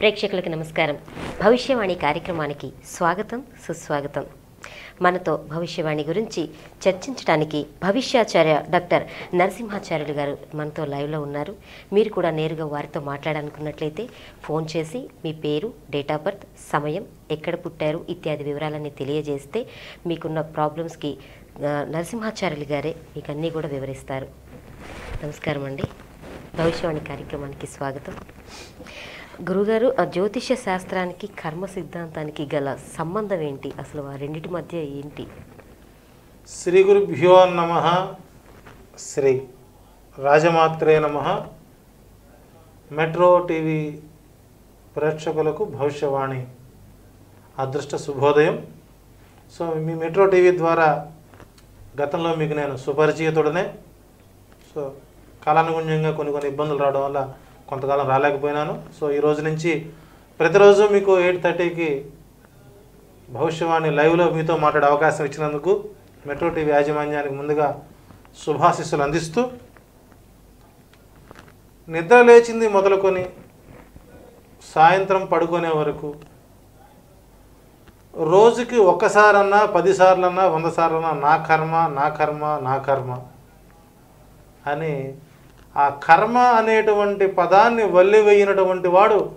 ప్రేక్షకులకు నమస్కారం. భవిష్యవాణి కార్యక్రమానికి స్వాగతం సుస్వాగతం. మనతో భవిష్యవాణి గురించి చర్చించడానికి భవిష్యాచార్య డాక్టర్ నరసింహాచార్యులు గారు మనతో లైవ్లో ఉన్నారు. మీరు కూడా నేరుగా వారితో మాట్లాడాలనుకున్నట్లయితే ఫోన్ చేసి మీ పేరు డేట్ ఆఫ్ బర్త్ సమయం ఎక్కడ పుట్టారు ఇత్యాది వివరాలన్నీ తెలియజేస్తే మీకున్న ప్రాబ్లమ్స్కి నరసింహాచార్యులు గారే మీకు అన్నీ కూడా వివరిస్తారు. నమస్కారం అండి భవిష్యవాణి కార్యక్రమానికి స్వాగతం. గురుగారు ఆ జ్యోతిష శాస్త్రానికి కర్మ సిద్ధాంతానికి గల సంబంధం ఏంటి? అసలు ఆ రెండింటి మధ్య ఏంటి? శ్రీ గురుభ్యో నమ. శ్రీ రాజమాత్రే నమ. మెట్రో టీవీ ప్రేక్షకులకు భవిష్యవాణి. అదృష్ట శుభోదయం. సో మీ మెట్రో టీవీ ద్వారా గతంలో మీకు నేను సుపరిచితుడనే. సో కాలానుగుణ్యంగా కొన్ని కొన్ని ఇబ్బందులు రావడం వల్ల కొంతకాలం రాలేకపోయినాను. సో ఈ రోజు నుంచి ప్రతిరోజు మీకు ఎయిట్ థర్టీకి భవిష్యవాణి లైవ్లో మీతో మాట్లాడే అవకాశం ఇచ్చినందుకు మెట్రో టీవీ యాజమాన్యానికి ముందుగా శుభాశిస్సులు అందిస్తూ నిద్ర లేచింది మొదలుకొని సాయంత్రం పడుకునే వరకు రోజుకి ఒక్కసారన్నా పదిసార్లన్నా వంద సార్లన్నా నా కర్మ నా కర్మ నా కర్మ అని ఆ కర్మ అనేటువంటి పదాన్ని వల్లివేయినటువంటి వాడు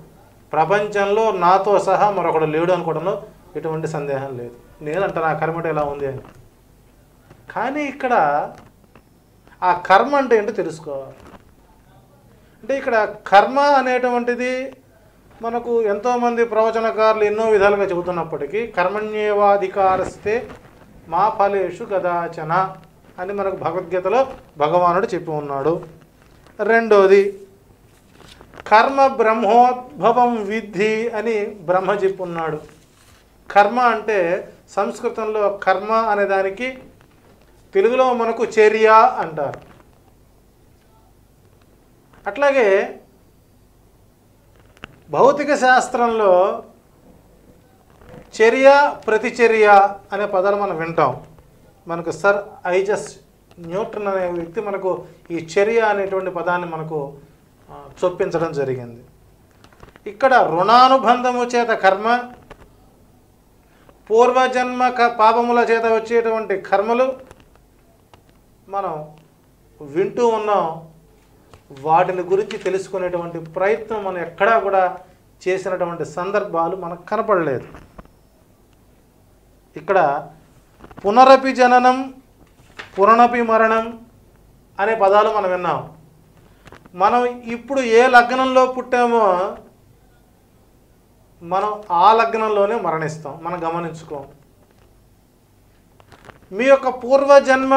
ప్రపంచంలో నాతో సహా మరొకడు లేడు అనుకోవడంలో ఎటువంటి సందేహం లేదు. నేనంట నా కర్మ అంటే ఎలా ఉంది? అని. కానీ ఇక్కడ ఆ కర్మ అంటే ఏంటో తెలుసుకోవాలి. అంటే ఇక్కడ కర్మ అనేటువంటిది మనకు ఎంతోమంది ప్రవచనకారులు ఎన్నో విధాలుగా చెబుతున్నప్పటికీ కర్మణ్యేవాధికారస్తే మా ఫలేషు కదాచన అని మనకు భగవద్గీతలో భగవానుడు చెప్పి ఉన్నాడు. రెండోది కర్మ బ్రహ్మోద్భవం విద్ధి అని బ్రహ్మ చెప్పున్నాడు. కర్మ అంటే సంస్కృతంలో కర్మ అనే దానికి తెలుగులో మనకు చర్య అంటారు. అట్లాగే భౌతిక శాస్త్రంలో చర్య ప్రతిచర్య అనే పదాలు మనం వింటాం. మనకు సర్ ఐజస్ న్యూటన్ అనే వ్యక్తి మనకు ఈ చర్య అనేటువంటి పదాన్ని మనకు చొప్పించడం జరిగింది. ఇక్కడ రుణానుబంధము చేత కర్మ పూర్వజన్మ క- పాపముల చేత వచ్చేటువంటి కర్మలు మనం వింటూ ఉన్నాం. వాటిని గురించి తెలుసుకునేటువంటి ప్రయత్నం మనం ఎక్కడా కూడా చేసినటువంటి సందర్భాలు మనకు కనపడలేదు. ఇక్కడ పునరపి జననం పురణపి మరణం అనే పదాలు మనం విన్నాం. మనం ఇప్పుడు ఏ లగ్నంలో పుట్టామో మనం ఆ లగ్నంలోనే మరణిస్తాం. మనం గమనించుకోం. మీ యొక్క పూర్వజన్మ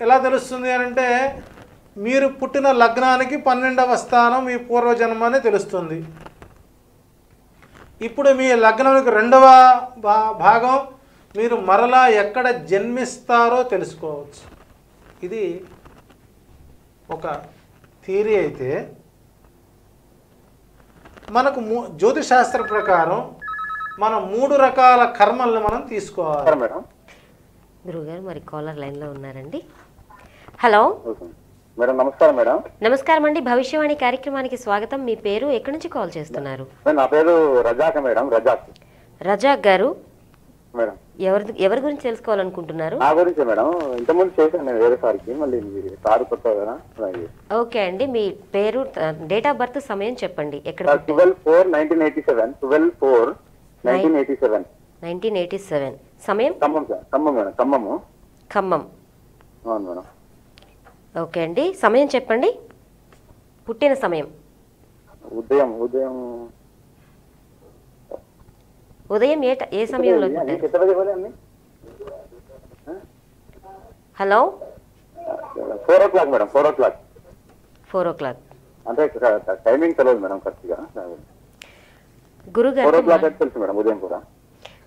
ఎలా తెలుస్తుంది అని అంటే మీరు పుట్టిన లగ్నానికి పన్నెండవ స్థానం మీ పూర్వజన్మ అని తెలుస్తుంది. ఇప్పుడు మీ లగ్నానికి రెండవ భా భాగం మీరు మరలా ఎక్కడ జన్మిస్తారో తెలుసుకోవచ్చు. ఇది ఒక థియరీ అయితే మనకు మూ జ్యోతిశాస్త్ర ప్రకారం మనం మూడు రకాల కర్మల్ని మనం తీసుకోవాలి. మేడం. గురుగారు మరి కాలర్ లైన్లో ఉన్నారండి. హలో. మేడం నమస్కారం మేడం. నమస్కారం అండి. భవిష్యవాణి కార్యక్రమానికి స్వాగతం. మీ పేరు ఎక్కడి నుంచి కాల్ చేస్తున్నారు? మేడం, నా పేరు రజాక్ మేడం రజాక్. రజాక్ గారు మేడం. ఎవరి ఎవరి గురించి తెలుసుకోవాలనుకుంటున్నారు? నా గురించి మేడం ఇంతకుముందు చేశాను నేను వేరే సారికి మళ్ళీ మీరు సార్ కొత్త కదా ఓకే అండి మీ పేరు డేట్ ఆఫ్ బర్త్ సమయం చెప్పండి ఎక్కడ twelve four nineteen eighty seven twelve four nineteen eighty seven. Nineteen eighty seven. సమయం? Khammam sir Khammam madam Khammam. ఖమ్మం. అవును మేడం. ఓకే అండి సమయం చెప్పండి. పుట్టిన సమయం. ఉదయం ఉదయం ఉదయం ఏ ఏ సమయంలో hello? Four o'clock madam four o'clock. Four o'clock. అంటే టైమింగ్ తెలియదు మేడం కరెక్ట్గా. అయితే తెలుసు మేడం ఉదయం కూడా.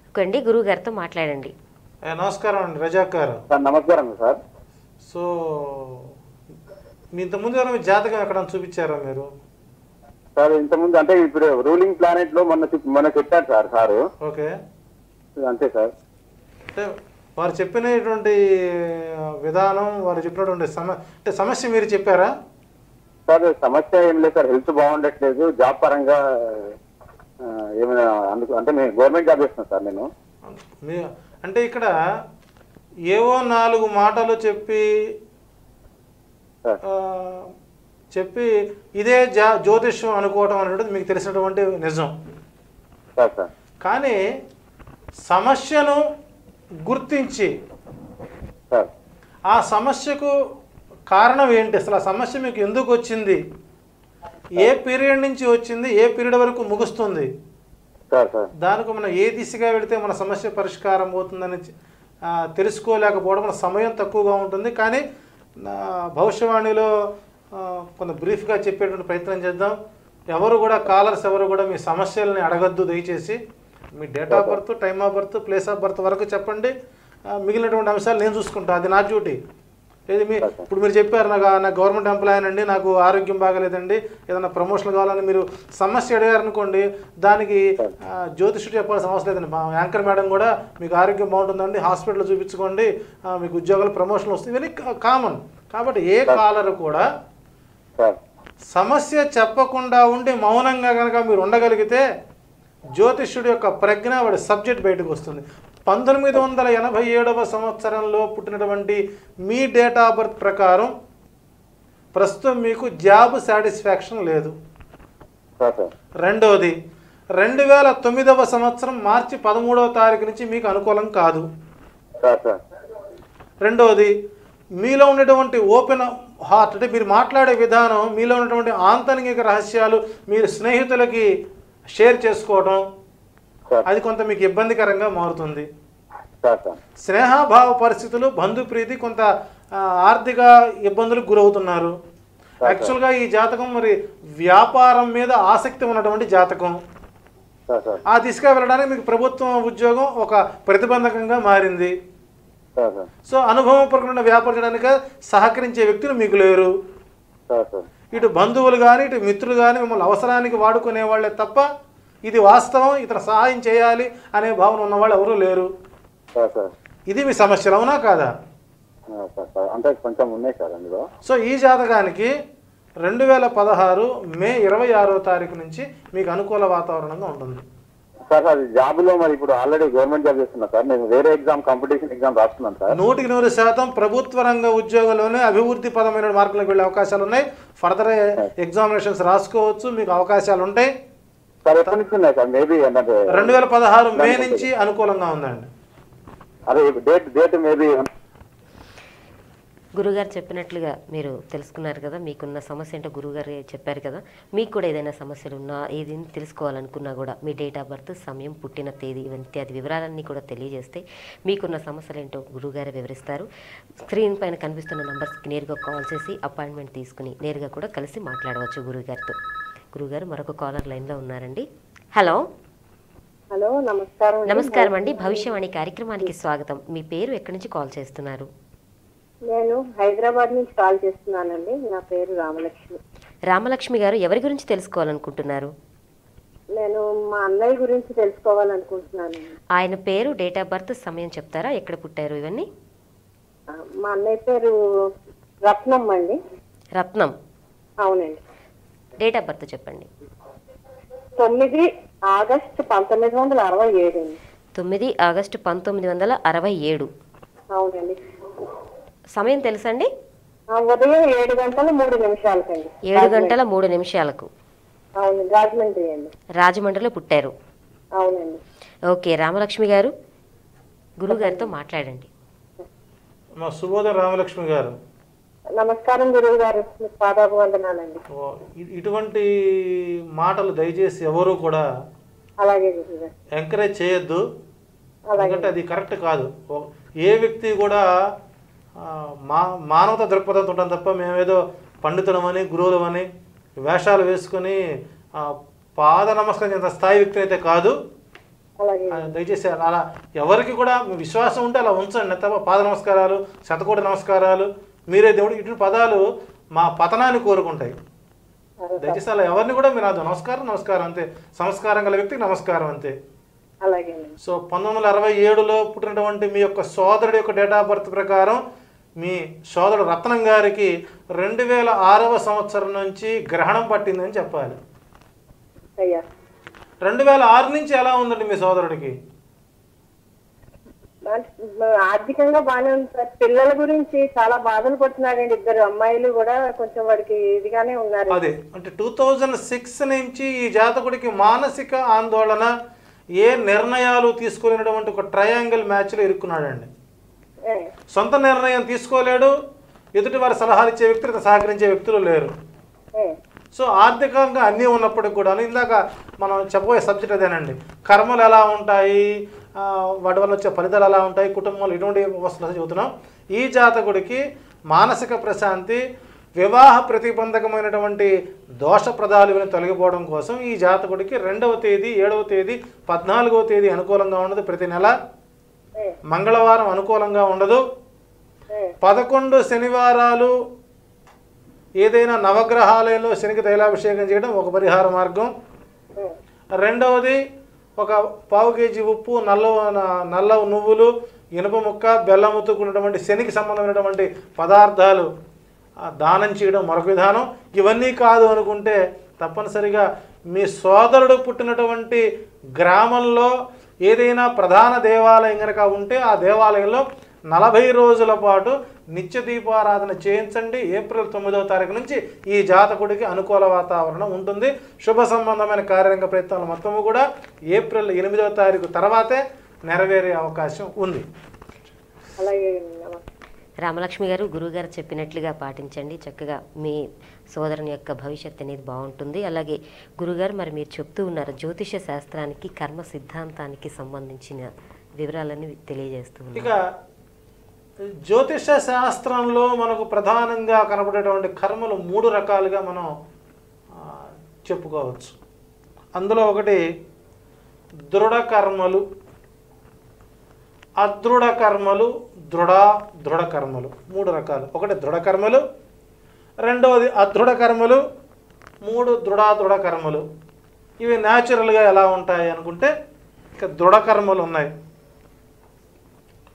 ఓకే అండి గురుగారితో మాట్లాడండి. ఏ, నమస్కారం అండి రజాక్ గారు. సార్ నమస్కారం సార్. సో మీ ఇంతకుముందు జాతకం ఎక్కడ చూపించారా మీరు? సార్ ఇంతకుముందు అంటే ఇప్పుడు రూలింగ్ ప్లానెట్లో మొన్న మొన్న చెప్పారు సార్ సారు. ఓకే. అంతే సార్. అంటే వారు చెప్పినటువంటి విధానం వారు చెప్పినటువంటి సమ అంటే సమస్య మీరు చెప్పారా? సార్ సమస్య ఏం లేదు సార్. హెల్త్ బాగుండట్లేదు. జాబ్ పరంగా ఏమైనా అందుకు అంటే నేను గవర్నమెంట్ జాబ్ చేస్తున్నాను సార్ నేను. అంటే ఇక్కడ ఏవో నాలుగు మాటలు చెప్పి చెప్పి ఇదే జా జ్యోతిష్యం అనుకోవటం అనేటువంటిది మీకు తెలిసినటువంటి నిజం. కానీ సమస్యను గుర్తించి ఆ సమస్యకు కారణం ఏంటి? అసలు ఆ సమస్య మీకు ఎందుకు వచ్చింది? ఏ పీరియడ్ నుంచి వచ్చింది? ఏ పీరియడ్ వరకు ముగుస్తుంది? దానికి మనం ఏ దిశగా వెళితే మన సమస్య పరిష్కారం అవుతుందని తెలుసుకోలేకపోవడం మన సమయం తక్కువగా ఉంటుంది. కానీ భవిష్యవాణిలో కొంత బ్రీఫ్గా చెప్పేటువంటి ప్రయత్నం చేద్దాం. ఎవరు కూడా కాలర్స్ ఎవరు కూడా మీ సమస్యల్ని అడగద్దు దయచేసి. మీ date of birth time of birth place of birth వరకు చెప్పండి. మిగిలినటువంటి అంశాలు నేను చూసుకుంటా. అది నా డ్యూటీ. ఏది మీ ఇప్పుడు మీరు చెప్పారు నాకు నాకు గవర్నమెంట్ ఎంప్లాయీ అండి నాకు ఆరోగ్యం బాగలేదండి ఏదైనా ప్రమోషన్ కావాలని మీరు సమస్య అడిగారు అనుకోండి దానికి ఆ, జ్యోతిష్యుడు చెప్పాల్సిన అవసరం లేదండి. మా యాంకర్ మేడం కూడా మీకు ఆరోగ్యం బాగుంటుందండి హాస్పిటల్లో చూపించుకోండి మీకు ఉద్యోగాలు ప్రమోషన్లు వస్తాయి ఇవన్నీ కామన్ కాబట్టి ఏ కాలర్ కూడా సమస్య చెప్పకుండా ఉండి మౌనంగా కనుక మీరు ఉండగలిగితే జ్యోతిష్యుడి యొక్క ప్రజ్ఞ వాడి సబ్జెక్ట్ బయటకు వస్తుంది. పంతొమ్మిది వందల ఎనభై ఏడవ సంవత్సరంలో పుట్టినటువంటి మీ డేట్ ఆఫ్ బర్త్ ప్రకారం ప్రస్తుతం మీకు జాబ్ సాటిస్ఫాక్షన్ లేదు. రెండవది రెండు వేల తొమ్మిదవ సంవత్సరం మార్చి పదమూడవ తారీఖు నుంచి మీకు అనుకూలం కాదు. రెండవది మీలో ఉన్నటువంటి ఓపెన్ హార్ట్ అంటే మీరు మాట్లాడే విధానం మీలో ఉన్నటువంటి ఆంతరిక రహస్యాలు మీరు స్నేహితులకి షేర్ చేసుకోవడం అది కొంత మీకు ఇబ్బందికరంగా మారుతుంది. స్నేహభావ పరిస్థితులు బంధుప్రీతి కొంత ఆ, ఆర్థిక ఇబ్బందులకు గురవుతున్నారు. యాక్చువల్గా ఈ జాతకం మరి వ్యాపారం మీద ఆసక్తి ఉన్నటువంటి జాతకం. ఆ దిశగా వెళ్ళడానికి మీకు ప్రభుత్వం ఉద్యోగం ఒక ప్రతిబంధకంగా మారింది. సో అనుభవపూర్వకమైన వ్యాపారం చేయడానికి సహకరించే వ్యక్తులు మీకు లేరు. ఇటు బంధువులు కానీ ఇటు మిత్రులు కానీ మిమ్మల్ని అవసరానికి వాడుకునే వాళ్ళే తప్ప ఇది వాస్తవం ఇతను సహాయం చేయాలి అనే భావన ఉన్నవాళ్ళు ఎవరూ లేరు. ఇది మీ సమస్యలు అవునా కాదా? అంటే కొంచెం ఉన్నాయి సార్ అందులో. సో ఈ జాతకానికి రెండు వేల పదహారు మే ఇరవై ఆరో తారీఖు నుంచి మీకు అనుకూల వాతావరణంగా ఉంటుంది. సార్ అది జాబ్లో మరి ఇప్పుడు ఆల్రెడీ గవర్నమెంట్ జాబ్ చేస్తున్నా సార్. నేను వేరే ఎగ్జామ్ కాంపిటీషన్ ఎగ్జామ్ రాస్తున్నాను సార్. నూటికి నూరు శాతం ప్రభుత్వ రంగ ఉద్యోగంలోనే అభివృద్ధి పదమైన మార్కులకు వెళ్ళే అవకాశాలు ఉన్నాయి. ఫర్దర్ ఎగ్జామినేషన్స్ రాసుకోవచ్చు మీకు అవకాశాలు ఉంటాయి సార్ ఎప్పటి నుంచి ఉన్నాయి సార్? మేబీ రెండు వేల పదహారు మే నుంచి అనుకూలంగా ఉందండి. అదే డేట్ డేట్ మేబీ గురుగారు చెప్పినట్లుగా మీరు తెలుసుకున్నారు కదా మీకున్న సమస్య ఏంటో గురుగారు చెప్పారు కదా మీకు కూడా ఏదైనా సమస్యలు ఉన్నా ఏది తెలుసుకోవాలనుకున్నా కూడా మీ డేట్ ఆఫ్ బర్త్ సమయం పుట్టిన తేదీ ఇత్యాది వివరాలన్నీ కూడా తెలియజేస్తే మీకున్న సమస్యలు ఏంటో గురుగారు వివరిస్తారు. స్క్రీన్ పైన కనిపిస్తున్న నంబర్స్కి నేరుగా కాల్ చేసి అపాయింట్మెంట్ తీసుకుని నేరుగా కూడా కలిసి మాట్లాడవచ్చు గురుగారితో. గురుగారు మరొక కాలర్ లైన్లో ఉన్నారండి. హలో. హలో నమస్కారం. నమస్కారం అండి. భవిష్యవాణి కార్యక్రమానికి స్వాగతం. మీ పేరు ఎక్కడి నుంచి కాల్ చేస్తున్నారు? నేను హైదరాబాద్ నుంచి కాల్ చేస్తున్నానండి. నా పేరు రామలక్ష్మి. రామలక్ష్మి గారు ఎవరి గురించి తెలుసుకోవాలనుకుంటున్నారు? నేను మా అన్నయ్య గురించి తెలుసుకోవాలనుకుంటున్నాను. ఆయన పేరు డేట్ ఆఫ్ బర్త్ సమయం చెప్తారా? ఎక్కడ పుట్టారు ఇవన్నీ? మా అన్నయ్య పేరు రత్నం అండి. రత్నం. అవునండి. డేట్ ఆఫ్ బర్త్ చెప్పండి. తొమ్మిది ఆగస్టు పంతొమ్మిది వందల అరవై ఏడు అండి. తొమ్మిది ఆగస్టు పంతొమ్మిది వందల అరవై ఏడు. అవునండి. సమయం తెలుసండి? ఆ, ఉదయం ఏడు గంటల మూడు నిమిషాలకండి. ఏడు గంటల మూడు నిమిషాలకు. అవును రాజమండ్రి అండి. రాజమండ్రిలో పుట్టారు. అవునండి. ఓకే రామలక్ష్మి గారు గురుగారితో మాట్లాడండి. మా సుబోధ రామలక్ష్మి గారు. నమస్కారం గురువు గారు. ఓ, ఇ- ఇటువంటి మాటలు దయచేసి ఎవరు కూడా అలాగే గురువు గారు. ఎంకరేజ్ చేయొద్దు. ఎందుకంటే అది కరెక్ట్ కాదు. ఓ- ఏ వ్యక్తి కూడా మా మానవత దృక్పథంతో ఉంటాం తప్ప మేమేదో పండితులమని గురువులమని వేషాలు వేసుకొని పాద నమస్కారం చేసే స్థాయి వ్యక్తి అయితే కాదు. దయచేసి అలా ఎవరికి కూడా విశ్వాసం ఉంటే అలా ఉంచండి. తప్ప పాద నమస్కారాలు శతకోటి నమస్కారాలు మీరే దేవుడు ఇటువంటి పదాలు మా పతనాన్ని కోరుకుంటాయి. దయచేసి అలా ఎవరిని కూడా మీరు అది నమస్కారం నమస్కారం అంతే. సంస్కారం గల వ్యక్తికి నమస్కారం అంతే. సో పంతొమ్మిది వందల అరవై ఏడులో పుట్టినటువంటి మీ యొక్క సోదరుడి యొక్క డేట్ ఆఫ్ బర్త్ ప్రకారం మీ సోదరుడు రత్నం గారికి రెండు వేల ఆరవ సంవత్సరం నుంచి గ్రహణం పట్టిందని చెప్పాలి. అయ్యా. రెండు వేల ఆరు నుంచి ఎలా ఉందండి మీ సోదరుడికి? ఆర్థికంగా బాగానే ఉంది. సార్ పిల్లల గురించి చాలా బాధలు పడుతున్నాడండి ఇద్దరు అమ్మాయిలు కూడా. కొంచెం వాడికి ఇదిగానే ఉన్నారు. అదే అంటే టూ థౌజండ్ సిక్స్ నుంచి ఈ జాతకుడికి మానసిక ఆందోళన ఏ నిర్ణయాలు తీసుకునేటువంటి ఒక ట్రయాంగిల్ మ్యాచ్లో ఇరుక్కున్నాడండి. సొంత నిర్ణయం తీసుకోలేడు ఎదుటి వారి సలహాలు ఇచ్చే వ్యక్తులకు సహకరించే వ్యక్తులు లేరు. సో ఆర్థికంగా అన్నీ ఉన్నప్పటికి కూడా ఇందాక మనం చెప్పబోయే సబ్జెక్ట్ అదేనండి. కర్మలు ఎలా ఉంటాయి వాటి వల్ల వచ్చే ఫలితాలు ఎలా ఉంటాయి కుటుంబంలో ఎటువంటి వస్తువులు చెబుతున్నాం. ఈ జాతకుడికి మానసిక ప్రశాంతి వివాహ ప్రతిబంధకమైనటువంటి దోషప్రదాలు తొలగిపోవడం కోసం ఈ జాతకుడికి రెండవ తేదీ ఏడవ తేదీ పద్నాలుగవ తేదీ అనుకూలంగా ఉండదు ప్రతి నెల. మంగళవారం అనుకూలంగా ఉండదు. పదకొండు శనివారాలు ఏదైనా నవగ్రహాలయంలో శనికి తైలాభిషేకం చేయడం ఒక పరిహార మార్గం. రెండవది ఒక పావు కేజీ ఉప్పు నల్ల నల్ల నువ్వులు ఇనుప ముక్క బెల్లం ఉతుకున్నటువంటి శనికి సంబంధమైనటువంటి పదార్థాలు దానం చేయడం మరొక విధానం. ఇవన్నీ కాదు అనుకుంటే తప్పనిసరిగా మీ సోదరుడు పుట్టినటువంటి గ్రామంలో ఏదైనా ప్రధాన దేవాలయం కనుక ఉంటే ఆ దేవాలయంలో నలభై రోజుల పాటు నిత్య దీపారాధన చేయించండి. ఏప్రిల్ తొమ్మిదవ తారీఖు నుంచి ఈ జాతకుడికి అనుకూల వాతావరణం ఉంటుంది. శుభ సంబంధమైన కార్యరంగ ప్రయత్నాలు మొత్తము కూడా ఏప్రిల్ ఎనిమిదవ తారీఖు తర్వాతే నెరవేరే అవకాశం ఉంది. అలాగే రామలక్ష్మి గారు గురువుగారు చెప్పినట్లుగా పాటించండి. చక్కగా మీ సోదరుని యొక్క భవిష్యత్ అనేది బాగుంటుంది. అలాగే గురుగారు మరి మీరు చెప్తూ ఉన్నారు జ్యోతిష శాస్త్రానికి కర్మ సిద్ధాంతానికి సంబంధించిన వివరాలని తెలియజేస్తూ ఇక జ్యోతిష శాస్త్రంలో మనకు ప్రధానంగా కనబడేటువంటి కర్మలు మూడు రకాలుగా మనం చెప్పుకోవచ్చు. అందులో ఒకటి దృఢ కర్మలు అదృఢ కర్మలు దృఢ దృఢ కర్మలు. మూడు రకాలు. ఒకటి దృఢ కర్మలు రెండవది అదృఢ కర్మలు మూడు దృఢ దృఢ కర్మలు. ఇవి న్యాచురల్గా ఎలా ఉంటాయి అనుకుంటే ఇక దృఢ కర్మలు ఉన్నాయి.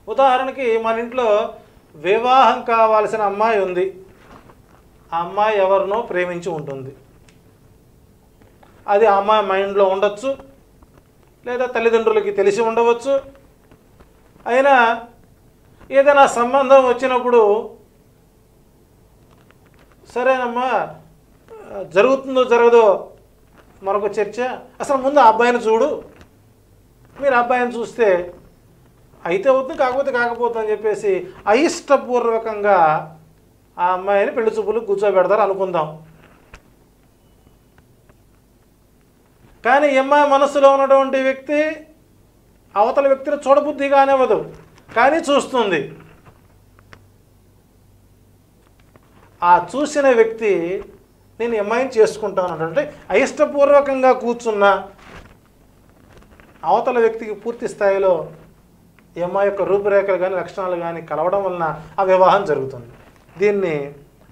ఉదాహరణకి మన ఇంట్లో వివాహం కావాల్సిన అమ్మాయి ఉంది. ఆ అమ్మాయి ఎవరినో ప్రేమించి ఉంటుంది. అది ఆ అమ్మాయి మైండ్లో ఉండొచ్చు లేదా తల్లిదండ్రులకి తెలిసి ఉండవచ్చు అయినా ఏదైనా సంబంధం వచ్చినప్పుడు సరేనమ్మా జరుగుతుందో జరగదో మరొక చర్చ. అసలు ముందు ఆ అబ్బాయిని చూడు. మీరు అబ్బాయిని చూస్తే అయితే అవుతుంది కాకపోతే కాకపోతుంది అని చెప్పేసి అయిష్టపూర్వకంగా ఆ అమ్మాయిని పెళ్ళి చూపులు కూర్చోబెడతారు అనుకుందాం. కానీ ఈ అమ్మాయి మనసులో ఉన్నటువంటి వ్యక్తి అవతల వ్యక్తిని చూడబుద్ధి కానివ్వదు కానీ చూస్తుంది. ఆ చూసిన వ్యక్తి నేను ఎమ్మాయిని చేసుకుంటాను అంటే అయిష్టపూర్వకంగా కూర్చున్న అవతల వ్యక్తికి పూర్తి స్థాయిలో ఈ యొక్క రూపురేఖలు కానీ లక్షణాలు కానీ కలవడం వలన ఆ వివాహం జరుగుతుంది. దీన్ని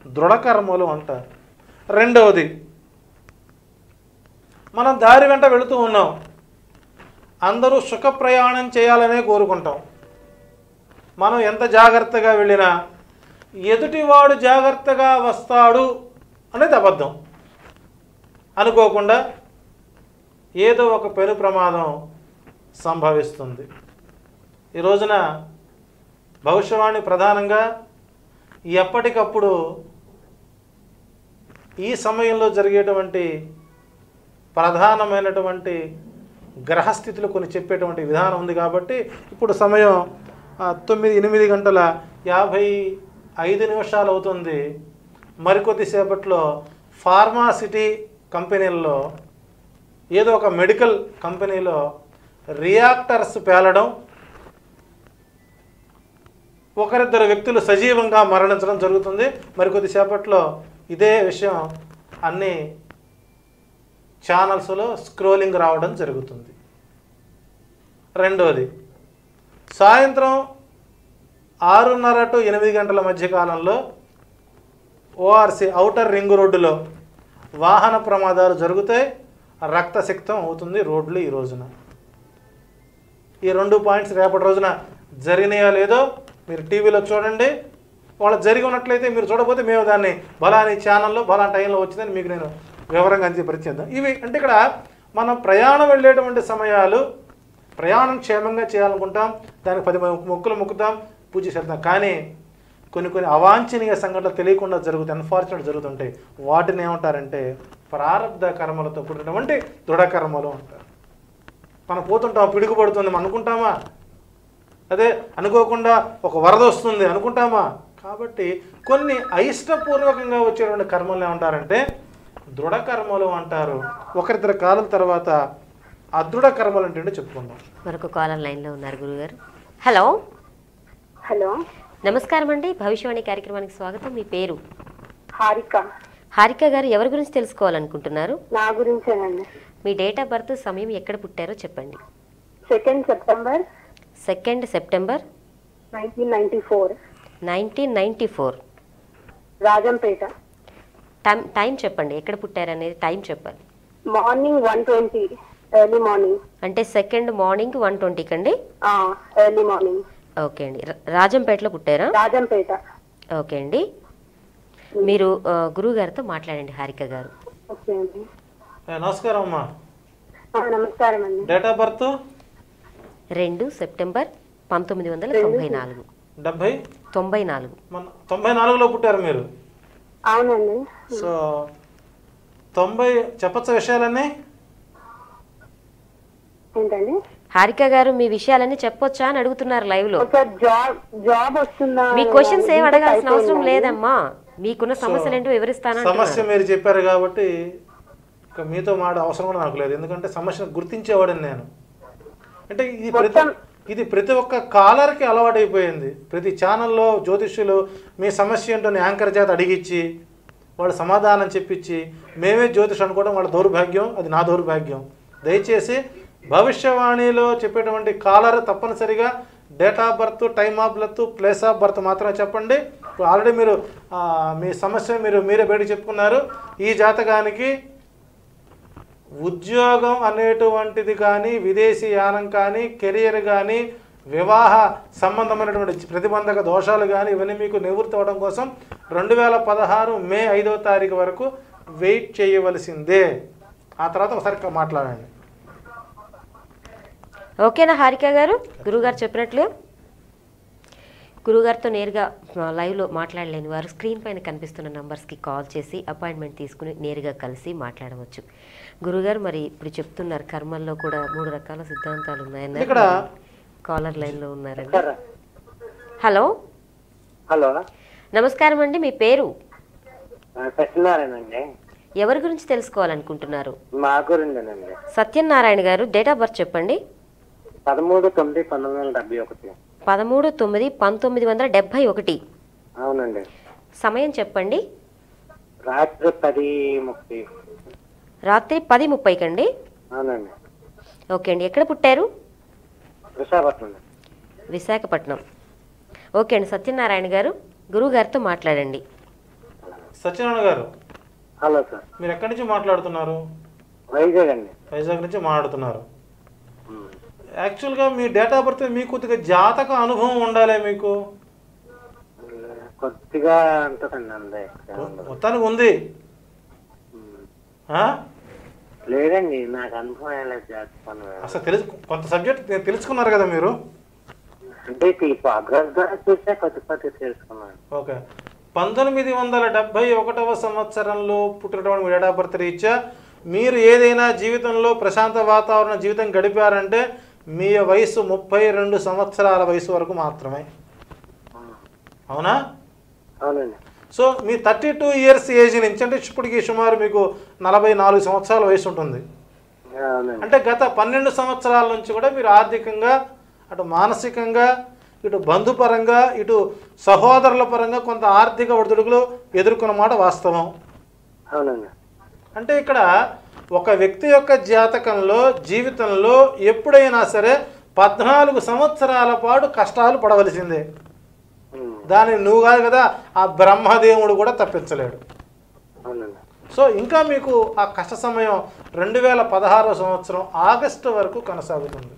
దృఢకర్మలు అంటారు. రెండవది మనం దారి వెంట వెళుతూ ఉన్నాం. అందరూ సుఖ ప్రయాణం చేయాలనే కోరుకుంటాం. మనం ఎంత జాగ్రత్తగా వెళ్ళినా ఎదుటివాడు జాగ్రత్తగా వస్తాడు అనేది అబద్ధం. అనుకోకుండా ఏదో ఒక పెను ప్రమాదం సంభవిస్తుంది. ఈ రోజున భవిష్యవాణి ప్రధానంగా ఎప్పటికప్పుడు ఈ సమయంలో జరిగేటువంటి ప్రధానమైనటువంటి గ్రహస్థితులు కొన్ని చెప్పేటువంటి విధానం ఉంది కాబట్టి ఇప్పుడు సమయం తొమ్మిది ఎనిమిది గంటల యాభై ఐదు నిమిషాలు అవుతుంది. మరికొద్దిసేపట్లో ఫార్మాసిటీ కంపెనీల్లో ఏదో ఒక మెడికల్ కంపెనీలో రియాక్టర్స్ పేలడం ఒకరిద్దరు వ్యక్తులు సజీవంగా మరణించడం జరుగుతుంది. మరికొద్దిసేపట్లో ఇదే విషయం అన్ని ఛానల్స్లో స్క్రోలింగ్ రావడం జరుగుతుంది. రెండోది సాయంత్రం ఆరున్నర టు ఎనిమిది గంటల మధ్య కాలంలో ఓఆర్సి ఔటర్ రింగ్ రోడ్డులో వాహన ప్రమాదాలు జరుగుతాయి రక్తసిక్తం అవుతుంది రోడ్లు ఈ రోజున. ఈ రెండు పాయింట్స్ రేపటి రోజున జరిగినాయో లేదో మీరు టీవీలో చూడండి. వాళ్ళు జరిగి ఉన్నట్లయితే మీరు చూడకపోతే మేము దాన్ని బలాని ఛానల్లో బలాని టైంలో వచ్చిందని మీకు నేను వివరంగా అంతే పరిచయం ఇవి అంటే ఇక్కడ మనం ప్రయాణం వెళ్ళేటువంటి సమయాలు ప్రయాణం క్షేమంగా చేయాలనుకుంటాం దానికి పది మొక్కులు మొక్కుతాం పూజ చేస్తాం కానీ కొన్ని కొన్ని అవాంఛనీయ సంఘటనలు తెలియకుండా జరుగుతాయి అన్ఫార్చునేట్ జరుగుతుంటాయి. వాటిని ఏమంటారంటే ప్రారంధ కర్మలతో కూడినటువంటి దృఢ కర్మలు అంటారు. మనం పోతుంటాం పిడుగుపడుతుంది మనం అనుకుంటామా? అదే అనుకోకుండా ఒక వరద వస్తుంది అనుకుంటామా? కాబట్టి కొన్ని అయిష్టపూర్వకంగా వచ్చేటువంటి కర్మలు ఏమంటారంటే దృఢ కర్మలు అంటారు. ఒకరిద్దరు కాలం తర్వాత అదృఢ కర్మలు అంటే చెప్పుకుందాం. మరొక కాలర్ లైన్లో ఉన్నారు గురుగారు. హలో. హలో. నమస్కారం అండి. భవిష్యవాణి కార్యక్రమానికి స్వాగతం. మీ పేరు? హారిక. హారిక గారు ఎవరి గురించి తెలుసుకోవాలనుకుంటున్నారు? నా గురించేనండి. మీ డేట్ ఆఫ్ బర్త్ సమయం ఎక్కడ పుట్టారో చెప్పండి. Second September. Second September. Nineteen ninety four. Nineteen ninety four. Rajampet. Time time చెప్పండి. ఎక్కడ పుట్టారనేది టైం చెప్పాలి. Morning one twenty early morning. అంటే సెకండ్ మార్నింగ్ వన్ ట్వంటీకి అండి ఎర్లీ మార్నింగ్. ఓకే అండి. రాజంపేటలో పుట్టారా? రాజంపేట. ఓకే అండి. మీరు గురువు గారితో మాట్లాడండి హారిక గారు. ఓకే అండి. ఏ, నమస్కారం అమ్మా. నమస్కారం అండి. Date of birth? రెండు సెప్టెంబర్ పంతొమ్మిది వందల తొంభై నాలుగు. డెబ్భై? తొంభై నాలుగు. తొంభై నాలుగులో పుట్టారు మీరు. అవునండి. సో తొంభై చెప్పచ్చా విషయాలన్నీ? ఏంటండి? హారిక గారు మీ విషయాలన్నీ చెప్పొచ్చా అని అడుగుతున్నారు లైవ్లో జాబ్ జాబ్ వస్తుందా మీ క్వశ్చన్స్ ఏం బిటెక్ అడగాల్సిన అవసరం. లేదమ్మా. మీకున్న సమస్యలు ఏంటో సమస్య వివరిస్తానంటున్నారు మీరు చెప్పారు కాబట్టి ఇక మీతో మాట అవసరం కూడా నాకు లేదు. ఎందుకంటే సమస్యను గుర్తించేవాడిని నేను. అంటే ఇది ఇది ప్రతి ఒక్క కాలర్కి అలవాటైపోయింది. ప్రతి ఛానల్లో జ్యోతిష్యులు మీ సమస్య ఏంటో యాంకర్ చేత అడిగిచ్చి వాళ్ళు సమాధానం చెప్పించి మేమే జ్యోతిష్ అనుకోవడం వాళ్ళ దౌర్భాగ్యం అది నా దౌర్భాగ్యం. దయచేసి భవిష్యవాణిలో చెప్పేటువంటి కాలర్ తప్పనిసరిగా date of birth time of birth place of birth మాత్రమే చెప్పండి. ఆల్రెడీ మీరు మీ సమస్య మీరు మీరే బయట చెప్పుకున్నారు. ఈ జాతకానికి ఉద్యోగం అనేటువంటిది కానీ విదేశీ యానం కానీ కెరియర్ కానీ వివాహ సంబంధమైనటువంటి ప్రతిబంధక దోషాలు కానీ ఇవన్నీ మీకు నివృత్తి అవ్వడం కోసం రెండు వేల పదహారు మే ఐదో తారీఖు వరకు వెయిట్ చేయవలసిందే. ఆ తర్వాత ఒకసారి మాట్లాడండి. ఓకేనా హారిక గారు? గురుగారు చెప్పినట్లు. గురుగారితో నేరుగా లైవ్లో మాట్లాడలేని వారు స్క్రీన్ పైన కనిపిస్తున్న నంబర్స్కి కాల్ చేసి అపాయింట్మెంట్ తీసుకుని నేరుగా కలిసి మాట్లాడవచ్చు. గురుగారు మరి ఇప్పుడు చెప్తున్నారు కర్మల్లో కూడా మూడు రకాల సిద్ధాంతాలు ఉన్నాయన్నారు కాలర్ లైన్లో ఉన్నారండి. Sir hello? హలో? నమస్కారం అండి మీ పేరు? సత్యనారాయణ ఎవరి గురించి తెలుసుకోవాలనుకుంటున్నారు? మా గురిందేనండి సత్యనారాయణ గారు డేట్ ఆఫ్ బర్త్ చెప్పండి. పదమూడు తొమ్మిది పంతొమ్మిది వందల డెబ్బై ఒకటి. పదమూడు తొమ్మిది పంతొమ్మిది వందల డెబ్భై ఒకటి. అవునండి. సమయం చెప్పండి. రాత్రి పది ముప్పై రాత్రి పది ముప్పైకండి అవునండి. ఓకే అండి. ఎక్కడ పుట్టారు? విశాఖపట్నం విశాఖపట్నం. ఓకే అండి. సత్యనారాయణ గారు గురువు గారితో మాట్లాడండి. సత్యనారాయణ గారు హలో సార్. మీరు ఎక్కడి నుంచి మాట్లాడుతున్నారు? వైజాగ్ అండి. వైజాగ్ నుంచి మాట్లాడుతున్నారు. యాక్చువల్గా మీ డేట్ ఆఫ్ బర్త్ మీకు కొద్దిగా జాతక అనుభవం ఉండాలి మీకు? కొద్దిగా ఉంటుందండి అందే మొత్తానికి ఉంది? లేదండి నాకు అనుభవం అసలు తెలుసు కొంత సబ్జెక్ట్ తెలుసుకున్నారు కదా మీరు? అంటే ఈ ప్రోగ్రెస్ ద్వారా చూసే కొద్ది కొద్ది తెలుసుకున్నాను. ఓకే. పంతొమ్మిది వందల డెబ్భై ఒకటవ సంవత్సరంలో పుట్టినటువంటి డేట్ ఆఫ్ బర్త్ రీత్యా మీరు ఏదైనా జీవితంలో ప్రశాంత వాతావరణ జీవితం గడిపారంటే మీ వయసు ముప్పై రెండు సంవత్సరాల వయసు వరకు మాత్రమే. అవునా? అవునండి. సో మీ థర్టీ టూ ఇయర్స్ ఏజ్ నుంచి అంటే ఇప్పటికి సుమారు మీకు నలభై నాలుగు సంవత్సరాల వయసు ఉంటుంది. అంటే గత పన్నెండు సంవత్సరాల నుంచి కూడా మీరు ఆర్థికంగా అటు మానసికంగా ఇటు బంధుపరంగా ఇటు సహోదరుల పరంగా కొంత ఆర్థిక ఒడిదుడుకులు ఎదుర్కొన్న మాట వాస్తవం. అవునండి. అంటే ఇక్కడ ఒక వ్యక్తి యొక్క జాతకంలో జీవితంలో ఎప్పుడైనా సరే పద్నాలుగు సంవత్సరాల పాటు కష్టాలు పడవలసిందే. దాన్ని నువ్వు కాదు కదా ఆ బ్రహ్మదేవుడు కూడా తప్పించలేడు. సో ఇంకా మీకు ఆ కష్ట సమయం రెండు వేల పదహారో సంవత్సరం ఆగస్టు వరకు కొనసాగుతుంది.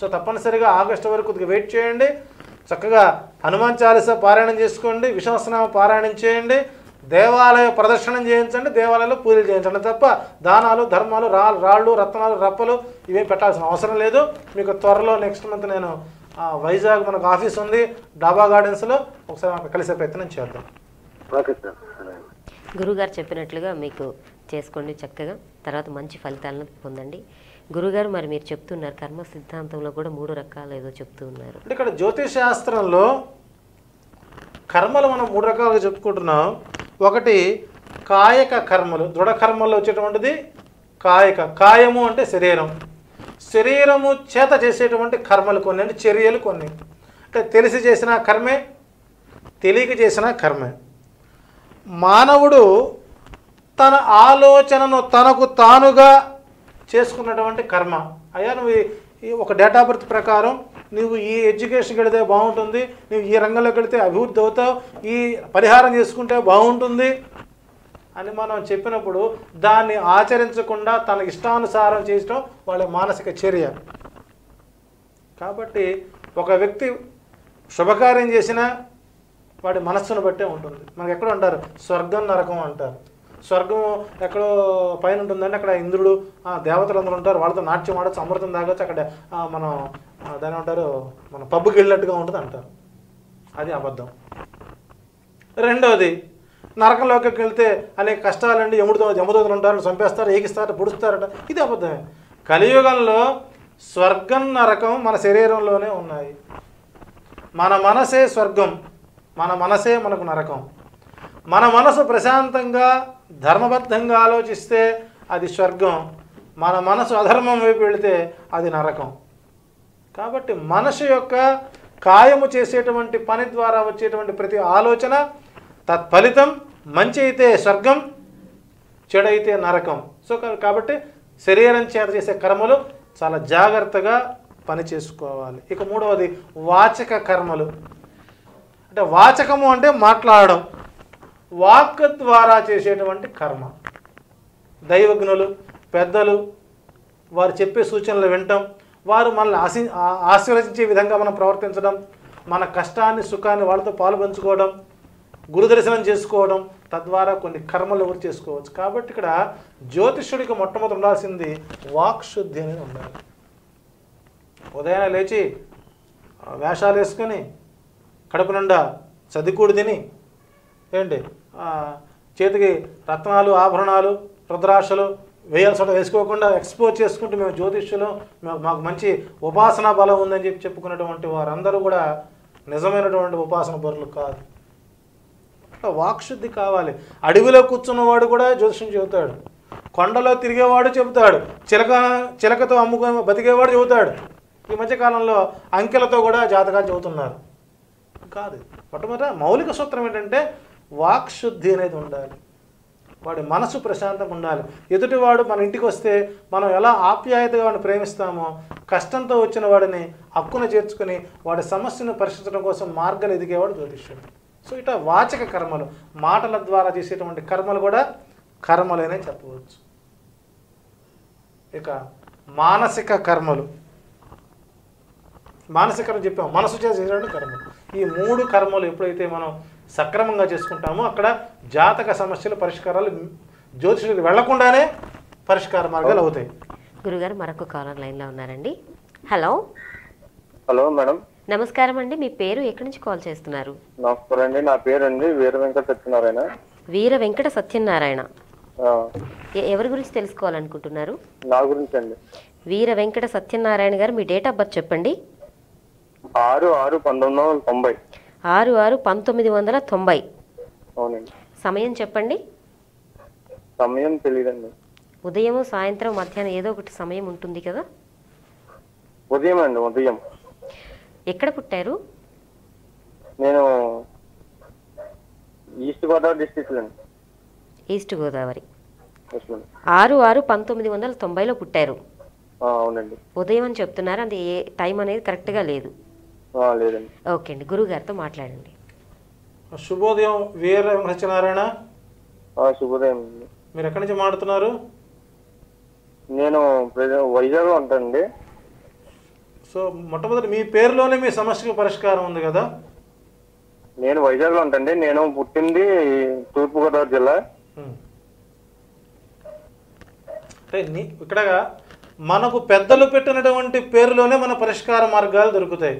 సో తప్పనిసరిగా ఆగస్టు వరకు కొద్దిగా వెయిట్ చేయండి. చక్కగా హనుమాన్ చాలీస పారాయణం చేసుకోండి విశ్వసనామ పారాయణం చేయండి దేవాలయ ప్రదర్శనం చేయించండి దేవాలయంలో పూజలు చేయించండి. తప్ప దానాలు ధర్మాలు రాళ్ళు రత్నాలు రప్పలు ఇవేం పెట్టాల్సిన అవసరం లేదు. మీకు త్వరలో నెక్స్ట్ మంత్ నేను వైజాగ్ మనకు ఆఫీస్ ఉంది. డాబా గార్డెన్స్లో ఒకసారి కలిసే ప్రయత్నం చేద్దాం. గురుగారు చెప్పినట్లుగా మీకు చేసుకోండి చక్కగా. తర్వాత మంచి ఫలితాలను పొందండి. గురుగారు మరి మీరు చెప్తున్నారు కర్మ సిద్ధాంతంలో కూడా మూడు రకాలు ఏదో చెప్తూ ఉన్నారు. అంటే ఇక్కడ జ్యోతిష్ శాస్త్రంలో కర్మలు మనం మూడు రకాలుగా చెప్పుకుంటున్నాం. ఒకటి కాయక కర్మలు. దృఢ కర్మల్లో వచ్చేటువంటిది కాయక. కాయము అంటే శరీరం. శరీరము చేత చేసేటువంటి కర్మలు కొన్ని అంటే చర్యలు కొన్ని అంటే తెలిసి చేసిన కర్మే తెలియక చేసిన కర్మే. మానవుడు తన ఆలోచనను తనకు తానుగా చేసుకున్నటువంటి కర్మ. అయ్యా నువ్వు ఈ- ఒక డేట్ ఆఫ్ బర్త్ ప్రకారం నువ్వు ఈ ఎడ్యుకేషన్కి వెళితే బాగుంటుంది నువ్వు ఈ రంగంలోకి వెళితే అభివృద్ధి అవుతావు ఈ పరిహారం చేసుకుంటే బాగుంటుంది అని మనం చెప్పినప్పుడు దాన్ని ఆచరించకుండా తన ఇష్టానుసారం చేయడం వాళ్ళ మానసిక చర్య. కాబట్టి ఒక వ్యక్తి శుభకార్యం చేసినా వాడి మనస్సును బట్టే ఉంటుంది. మనకు ఎక్కడో అంటారు స్వర్గం నరకం అంటారు. స్వర్గం ఎక్కడో పైన ఉంటుందంటే అక్కడ ఇంద్రుడు ఆ, దేవతలు అందరూ ఉంటారు. వాళ్ళతో నాట్యం ఆడచ్చు అమృతం తాగొచ్చు అక్కడ మనం దాని ఉంటారు మన పబ్బుకి వెళ్ళినట్టుగా ఉంటుంది అంటారు అది అబద్ధం. రెండవది నరకంలోకి వెళ్తే అనేక కష్టాలండి ఎముడుతో యమదూతలు ఉంటారు చంపేస్తారు ఏగిస్తారు పొడుస్తారట ఇది అబద్ధమే. కలియుగంలో స్వర్గం నరకం మన శరీరంలోనే ఉన్నాయి. మన మనసే స్వర్గం మన మనసే మనకు నరకం. మన మనసు ప్రశాంతంగా ధర్మబద్ధంగా ఆలోచిస్తే అది స్వర్గం. మన మనసు అధర్మం వైపు వెళితే అది నరకం. కాబట్టి మనసు యొక్క కాయము చేసేటువంటి పని ద్వారా వచ్చేటువంటి ప్రతి ఆలోచన తత్ఫలితం మంచి అయితే స్వర్గం చెడైతే నరకం. సో కాబట్టి శరీరం చేత చేసే కర్మలు చాలా జాగ్రత్తగా పని చేసుకోవాలి. ఇక మూడవది వాచక కర్మలు. అంటే వాచకము అంటే మాట్లాడడం. వాక్ ద్వారా చేసేటువంటి కర్మ. దైవజ్ఞులు పెద్దలు వారు చెప్పే సూచనలు వినటం. వారు మనల్ని ఆశి ఆశీర్వదించే విధంగా మనం ప్రవర్తించడం. మన కష్టాన్ని సుఖాన్ని వాళ్ళతో పాలు పంచుకోవడం. గురు దర్శనం చేసుకోవడం తద్వారా కొన్ని కర్మలు ఎవరు చేసుకోవచ్చు. కాబట్టి ఇక్కడ జ్యోతిష్యుడికి మొట్టమొదటి ఉండాల్సింది వాక్శుద్ధి అనేది ఉండాలి. ఉదయాన్నే లేచి వేషాలు వేసుకొని కడుపు నిండా చదికూడు తిని ఏంటి? చేతికి రత్నాలు ఆభరణాలు రుద్రాక్షలు వేయాల్సిన వేసుకోకుండా ఎక్స్పోజ్ చేసుకుంటూ మేము జ్యోతిష్యులు మాకు మంచి ఉపాసనా బలం ఉందని చెప్పి చెప్పుకున్నటువంటి వారందరూ కూడా నిజమైనటువంటి ఉపాసన బరులు కాదు. వాక్శుద్ధి కావాలి. అడవిలో కూర్చున్నవాడు కూడా జ్యోతిషం చెబుతాడు. కొండలో తిరిగేవాడు చెబుతాడు. చిలక చిలకతో అమ్ముకునే బతికేవాడు చెబుతాడు. ఈ మధ్యకాలంలో అంకెలతో కూడా జాతకాలు చెబుతున్నారు. కాదు మొట్టమొదట మౌలిక సూత్రం ఏంటంటే వాక్శుద్ధి అనేది ఉండాలి. వాడి మనసు ప్రశాంతంగా ఉండాలి. ఎదుటివాడు మన ఇంటికి వస్తే మనం ఎలా ఆప్యాయతగా వాడిని ప్రేమిస్తామో కష్టంతో వచ్చిన వాడిని హక్కున చేర్చుకుని వాడి సమస్యను పరిష్కరించడం కోసం మార్గాలు ఎదిగేవాడు జ్యోతిష్యుడు. సో ఇట వాచక కర్మలు. మాటల ద్వారా చేసేటువంటి కర్మలు కూడా కర్మలనే చెప్పవచ్చు. ఇక మానసిక కర్మలు. మానసిక కర్మ చెప్పాం మనసు చేసేటువంటి కర్మలు. ఈ మూడు కర్మలు ఎప్పుడైతే మనం సక్రమంగా చేసుకుంటామో అక్కడ జాతక సమస్యల పరిష్కారాలు జ్యోతిషుడికి వెళ్ళకుండానే పరిష్కార మార్గాలు అవుతాయి. గురుగారు మరొక కాలర్ లైన్లో ఉన్నారండి. హలో. Hello madam. నమస్కారం అండి మీ పేరు ఎక్కడి నుంచి కాల్ చేస్తున్నారు? నమస్కారం అండి నా పేరు అండి వీర వెంకట సత్యనారాయణ. వీర వెంకట సత్యనారాయణ. ఎవరి గురించి తెలుసుకోవాలనుకుంటున్నారు? నా గురించి అండి. వీర వెంకట సత్యనారాయణ గారు మీ డేట్ ఆఫ్ బర్త్ చెప్పండి. ఆరు ఆరు పంతొమ్మిది వందల తొంభై. ఆరు ఆరు పంతొమ్మిది వందల తొంభై. అవునండి. సమయం చెప్పండి. సమయం తెలియదండి. ఉదయం సాయంత్రం మధ్యాహ్నం ఏదో ఒకటి సమయం ఉంటుంది కదా? ఉదయం అండి ఉదయం. ఎక్కడ పుట్టారు? నేను ఈస్ట్ గోదావరి డిస్టిక్ అండి. ఈస్ట్ గోదావరి. ఆరు ఆరు పంతొమ్మిది వందల తొంభైలో పుట్టారు. ఆ, అవునండి. ఉదయం అని చెప్తున్నారు అది ఏ టైం అనేది కరెక్ట్గా లేదు. ఆ, లేదండి. ఓకే అండి గురుగారితో మాట్లాడండి. శుభోదయం వీర సత్యనారాయణ ఆ, శుభోదయం. మీరు ఎక్కడి నుంచి మాట్లాడుతున్నారు? నేను వైజాగ్లో ఉంటానండి. సో మొట్టమొదటి మీ పేరులోనే మీ సమస్యకు పరిష్కారం ఉంది కదా? నేను వైజాగ్లో ఉంటాండి నేను పుట్టింది తూర్పుగోదావరి జిల్లా. అంటే ఇక్కడ మనకు పెద్దలు పెట్టినటువంటి పేరులోనే మన పరిష్కార మార్గాలు దొరుకుతాయి.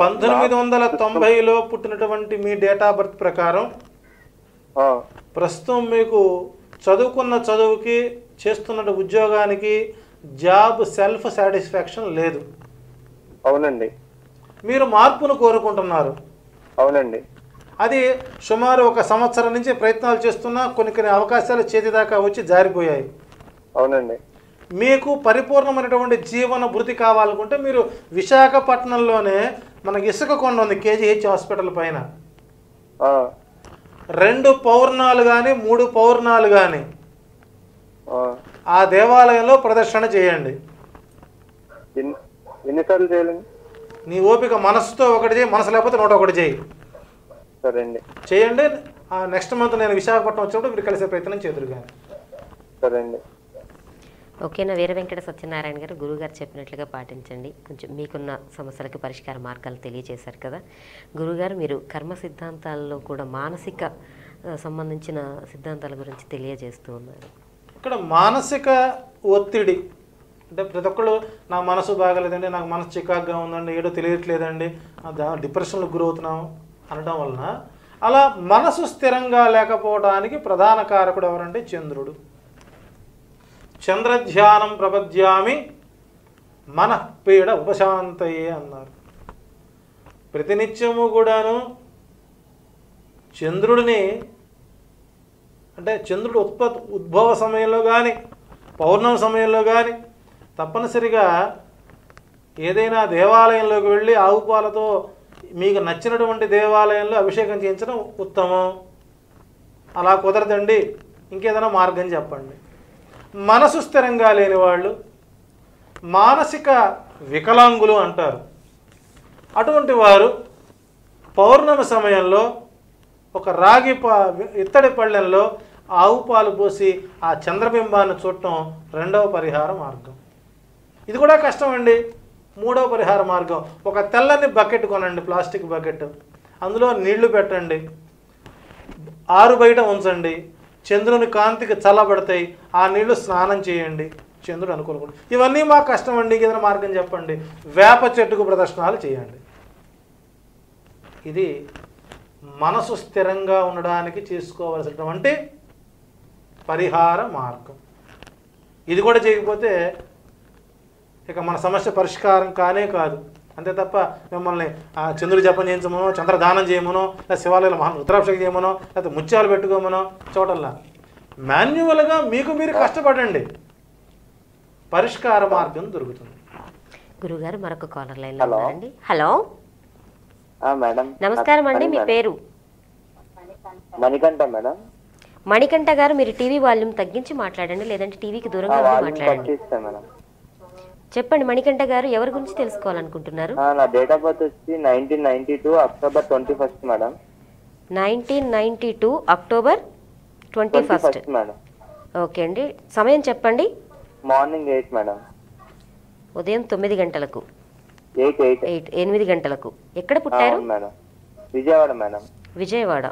పంతొమ్మిది వందల తొంభైలో పుట్టినటువంటి మీ డేట్ ఆఫ్ బర్త్ ప్రకారం ప్రస్తుతం మీకు చదువుకున్న చదువుకి చేస్తున్న ఉద్యోగానికి జాబ్ సెల్ఫ్ సాటిస్ఫాక్షన్ లేదు. అవునండి. మీరు మార్పును కోరుకుంటున్నారు. అవునండి. అది సుమారు ఒక సంవత్సరం నుంచి ప్రయత్నాలు చేస్తున్నా కొన్ని కొన్ని అవకాశాలు చేతి దాకా వచ్చి జారిపోయాయి. అవునండి. మీకు పరిపూర్ణమైనటువంటి జీవన భృతి కావాలనుకుంటే మీరు విశాఖపట్నంలోనే మనకి ఇసుక కొండ ఉంది కేజీహెచ్ హాస్పిటల్ పైన. రెండు పౌర్ణాలు కానీ మూడు పౌర్ణాలు కానీ ఆ. దేవాలయంలో ప్రదర్శన చేయండి. ఎన్ని ఎన్నిసార్లు చేయాలండి నీ ఓపిక మనసుతో ఒకటి చేయి మనసు లేకపోతే నూట ఒకటి చేయి. సరే అండి చేయండి. ఆ నెక్స్ట్ మంత్ నేను విశాఖపట్నం వచ్చినప్పుడు మీరు కలిసే ప్రయత్నం చేదురు కానీ సరే అండి ఓకేనా? వీర వెంకట సత్యనారాయణ గారు గురుగారు చెప్పినట్లుగా పాటించండి. కొంచెం మీకున్న సమస్యలకు పరిష్కార మార్గాలు తెలియజేశారు కదా. గురుగారు మీరు కర్మ సిద్ధాంతాల్లో కూడా మానసిక సంబంధించిన సిద్ధాంతాల గురించి తెలియజేస్తూ ఉన్నారు. ఇక్కడ మానసిక ఒత్తిడి. అంటే ప్రతి ఒక్కళ్ళు నా మనసు బాగలేదండి నాకు మనసు చికాగ్గా ఉందండి ఏడో తెలియట్లేదండి డిప్రెషన్లకు గురవుతున్నాం అనడం వలన అలా మనసు స్థిరంగా లేకపోవడానికి ప్రధాన కారకుడు ఎవరంటే చంద్రుడు. చంద్రధ్యానం ప్రపద్యామి మనఃపీడ ఉపశాంతయే అన్నారు. ప్రతినిత్యము కూడాను చంద్రుడిని అంటే చంద్రుడు ఉత్పత్ ఉద్భవ సమయంలో కానీ పౌర్ణమి సమయంలో కానీ తప్పనిసరిగా ఏదైనా దేవాలయంలోకి వెళ్ళి ఆవు పాలతో మీకు నచ్చినటువంటి దేవాలయంలో అభిషేకం చేయించడం ఉత్తమం. అలా కుదరదండి. ఇంకేదైనా మార్గం చెప్పండి. మనసు స్థిరంగా లేని వాళ్ళు మానసిక వికలాంగులు అంటారు. అటువంటి వారు పౌర్ణమి సమయంలో ఒక రాగి పా ఇత్తడి పళ్ళెంలో ఆవు పాలు పోసి ఆ చంద్రబింబాన్ని చూడటం రెండవ పరిహార మార్గం. ఇది కూడా కష్టం అండి. మూడవ పరిహార మార్గం. ఒక తెల్లని బకెట్ కొనండి ప్లాస్టిక్ బకెట్. అందులో నీళ్ళు పెట్టండి. ఆరు బయట ఉంచండి. చంద్రుని కాంతికి చల్లబడతాయి ఆ నీళ్ళు స్నానం చేయండి. చంద్రుడు అనుకూలకుండా ఇవన్నీ మాకు కష్టం అండి. ఏదైనా మార్గం చెప్పండి. వేప చెట్టుకు ప్రదర్శనాలు చేయండి. ఇది మనసు స్థిరంగా ఉండడానికి చేసుకోవలసినటువంటి పరిహార మార్గం. ఇది కూడా చేయకపోతే ఇక మన సమస్య పరిష్కారం కానే కాదు. అంతే తప్ప మిమ్మల్ని చంద్రుడి జపం చేయించమనో చంద్రదానం చేయమనో లేదా శివాలయంలో మహా రుద్రాభిషేకం చేయమనో లేకపోతే ముత్యాలు పెట్టుకోమనో చూడల్లా మాన్యువల్గా మీకు మీరు కష్టపడండి. పరిష్కార మార్గం దొరుకుతుంది. గురుగారు మరొక కాలర్ లైన్లో హలో. ఉన్నారండి హలో ఆ, మేడం నమస్కారం అండి మీ. పేరు? మణికంఠ మేడం. మణికంఠ గారు మీరు టీవీ వాల్యూమ్ తగ్గించి మాట్లాడండి లేదంటే టీవీకి దూరంగా మాట్లాడండి. చెప్పండి మణికంఠ గారు ఎవరి గురించి తెలుసుకోవాలనుకుంటున్నారు? నా డేట్ ఆఫ్ బర్త్ వచ్చి nineteen ninety two October twenty first madam. Nineteen ninety two October twenty first madam. Okay అండి సమయం చెప్పండి. Morning eight madam. ఉదయం తొమ్మిది గంటలకు. Eight eight. ఎయిట్ ఎనిమిది గంటలకు. ఎక్కడ పుట్టారు? విజయవాడ మేడం. విజయవాడ.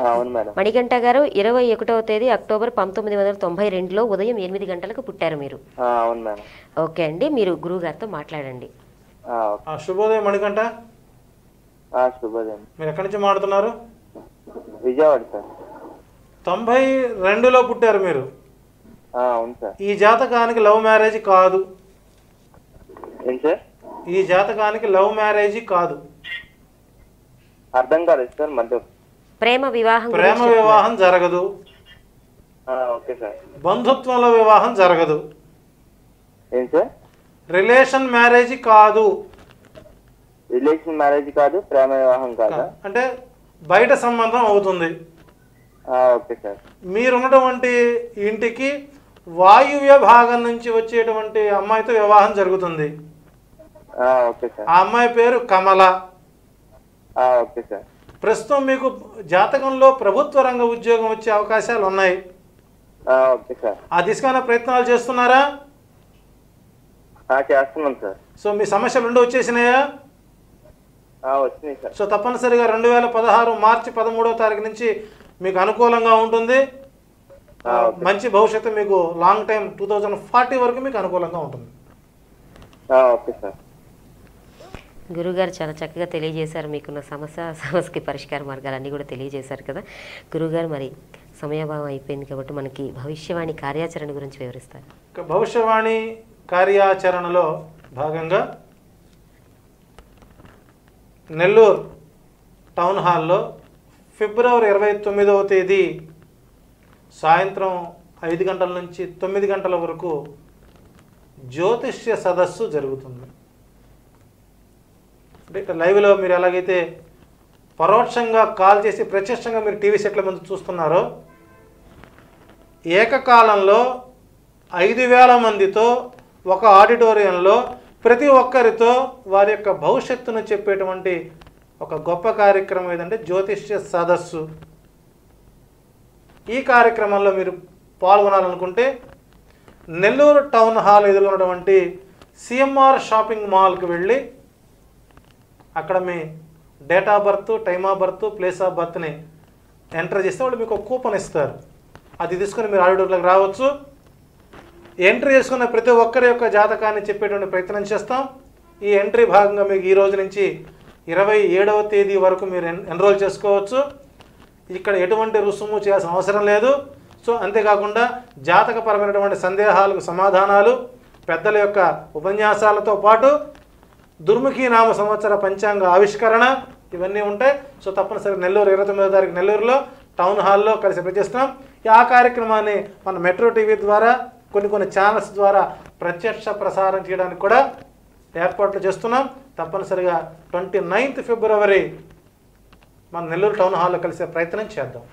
ఆ, అవును మేడం. మణికంఠ గారు ఇరవై ఒకటవ తేదీ అక్టోబర్ పంతొమ్మిది వందల తొంభై రెండులో ఉదయం ఎనిమిది గంటలకు పుట్టారు మీరు. ఆ, అవును మేడం. ఓకే అండి మీరు గురువు గారితో మాట్లాడండి. ఆ, ఓకే. ఆ, శుభోదయం మణికంట ఆ, శుభోదయం. మీరు ఎక్కడి నుంచి మాట్లాడుతున్నారు? విజయవాడ సార్. తొంభై రెండులో పుట్టారు మీరు. ఆ, అవును సార్. ఈ జాతకానికి లవ్ మ్యారేజ్ కాదు. ఈ జాతకానికి లవ్ మ్యారేజ్ కాదు. అర్థం కాలేదు సార్ మధ్య. ప్రేమ వివాహం ప్రేమ. వివాహం జరగదు. ఆ, ఓకే సార్. బంధుత్వంలో వివాహం జరగదు. ఏం సార్? రిలేషన్ మ్యారేజ్ కాదు. రిలేషన్ మ్యారేజ్ కాదు ప్రేమ వివాహం కాదా? అంటే బయట సంబంధం అవుతుంది. ఆ, ఓకే సార్. మీరున్నటువంటి ఇంటికి వాయువ్య భాగం నుంచి వచ్చేటువంటి అమ్మాయితో వివాహం జరుగుతుంది. ఆ, ఓకే సార్. ఆ అమ్మాయి పేరు కమల. ఆ, ఓకే సార్. ప్రస్తుతం మీకు జాతకంలో ప్రభుత్వ రంగ ఉద్యోగం వచ్చే అవకాశాలు ఉన్నాయి. ఆ, ఓకే సార్. ఆ దిశగా ప్రయత్నాలు చేస్తున్నారా? సార్. సో మీ సమస్యలు రెండు వచ్చేసినాయా? సో తప్పనిసరిగా రెండు వేల పదహారు మార్చి పదమూడవ తారీఖు నుంచి మీకు అనుకూలంగా ఉంటుంది. మంచి భవిష్యత్తు మీకు long time two thousand forty వరకు మీకు అనుకూలంగా ఉంటుంది. Okay sir. గురుగారు చాలా చక్కగా తెలియజేశారు మీకున్న సమస్య సమస్యకి పరిష్కార మార్గాలు అన్నీ కూడా తెలియజేశారు కదా. గురుగారు మరి సమయాభావం అయిపోయింది కాబట్టి మనకి భవిష్యవాణి కార్యాచరణ గురించి వివరిస్తారు. భవిష్యవాణి కార్యాచరణలో భాగంగా నెల్లూరు టౌన్ హాల్లో ఫిబ్రవరి ఇరవై తొమ్మిదవ తేదీ సాయంత్రం ఐదు గంటల నుంచి తొమ్మిది గంటల వరకు జ్యోతిష్య సదస్సు జరుగుతుంది. అంటే ఇక్కడ లైవ్లో మీరు ఎలాగైతే పరోక్షంగా కాల్ చేసి ప్రత్యక్షంగా మీరు టీవీ సెట్ల ముందు చూస్తున్నారో ఏకకాలంలో ఐదు వేల మందితో ఒక ఆడిటోరియంలో ప్రతి ఒక్కరితో వారి యొక్క భవిష్యత్తును చెప్పేటువంటి ఒక గొప్ప కార్యక్రమం ఏదంటే జ్యోతిష్య సదస్సు. ఈ కార్యక్రమంలో మీరు పాల్గొనాలనుకుంటే నెల్లూరు టౌన్ హాల్ ఎదుర్కొన్నటువంటి సిఎంఆర్ షాపింగ్ మాల్కి వెళ్ళి అక్కడ మీ date of birth time of birth place of బర్త్ని enter చేస్తే వాళ్ళు మీకు ఒక కూపన్ ఇస్తారు. అది తీసుకొని మీరు ఆడిటోర్లకు రావచ్చు. ఎంట్రీ చేసుకున్న ప్రతి ఒక్కరి యొక్క జాతకాన్ని చెప్పేటువంటి ప్రయత్నం చేస్తాం. ఈ ఎంట్రీ భాగంగా మీకు ఈ రోజు నుంచి ఇరవై ఏడవ తేదీ వరకు మీరు ఎన్ ఎన్రోల్ చేసుకోవచ్చు. ఇక్కడ ఎటువంటి రుసుము చేయాల్సిన అవసరం లేదు. సో అంతేకాకుండా జాతకపరమైనటువంటి సందేహాలకు సమాధానాలు పెద్దల యొక్క ఉపన్యాసాలతో పాటు దుర్ముఖి నామ సంవత్సర పంచాంగ ఆవిష్కరణ ఇవన్నీ ఉంటాయి. సో తప్పనిసరిగా నెల్లూరు ఇరవై తొమ్మిదో తారీఖు నెల్లూరులో టౌన్ హాల్లో కలిసి ప్రచేస్తున్నాం ఆ కార్యక్రమాన్ని మన మెట్రో టీవీ ద్వారా కొన్ని కొన్ని ఛానల్స్ ద్వారా ప్రత్యక్ష ప్రసారం చేయడానికి కూడా ఏర్పాట్లు చేస్తున్నాం. తప్పనిసరిగా ట్వంటీ నైన్త్ ఫిబ్రవరి మన నెల్లూరు టౌన్ హాల్లో కలిసే ప్రయత్నం చేద్దాం.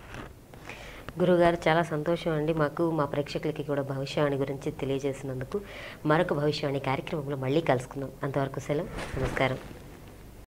గురుగారు చాలా సంతోషం అండి. మాకు మా ప్రేక్షకులకి కూడా భవిష్యవాణి గురించి తెలియజేసినందుకు. మరొక భవిష్యవాణి కార్యక్రమంలో మళ్ళీ కలుసుకుందాం. అంతవరకు సెలవు. నమస్కారం.